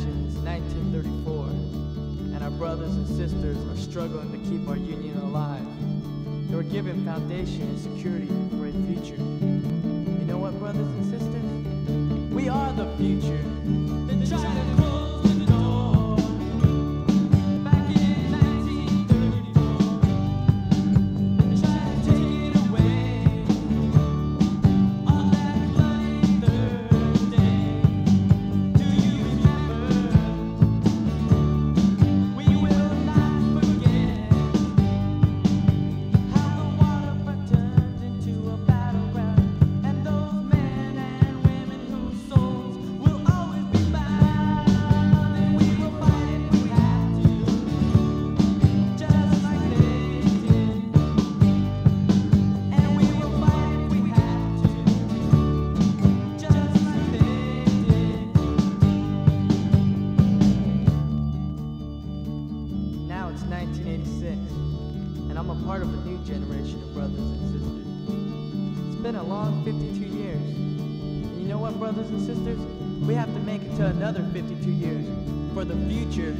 1934, and our brothers and sisters are struggling to keep our union alive. They were given foundation and security for a future. You know what, brothers and sisters? We are the future. It's 1986, and I'm a part of a new generation of brothers and sisters. It's been a long 52 years. And you know what, brothers and sisters? We have to make it to another 52 years for the future.